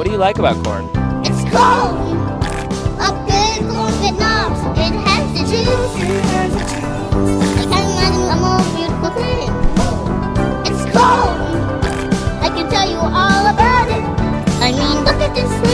What do you like about corn? It's cold! A good corn good knobs. It has the juice. I can beautiful thing. It's cold! I can tell you all about it. I mean, look at this